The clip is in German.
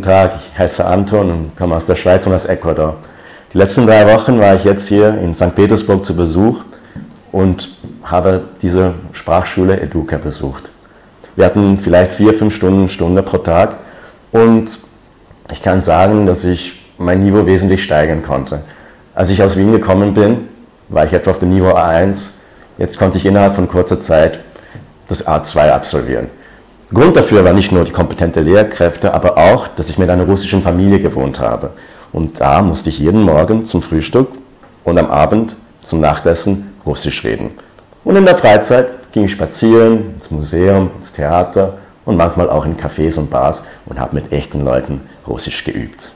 Guten Tag, ich heiße Anton und komme aus der Schweiz und aus Ecuador. Die letzten drei Wochen war ich jetzt hier in St. Petersburg zu Besuch und habe diese Sprachschule Educa besucht. Wir hatten vielleicht vier, fünf Stunden, Stunde pro Tag und ich kann sagen, dass ich mein Niveau wesentlich steigern konnte. Als ich aus Wien gekommen bin, war ich etwa auf dem Niveau A1. Jetzt konnte ich innerhalb von kurzer Zeit das A2 absolvieren. Grund dafür war nicht nur die kompetente Lehrkräfte, aber auch, dass ich mit einer russischen Familie gewohnt habe. Und da musste ich jeden Morgen zum Frühstück und am Abend zum Nachtessen Russisch reden. Und in der Freizeit ging ich spazieren, ins Museum, ins Theater und manchmal auch in Cafés und Bars und habe mit echten Leuten Russisch geübt.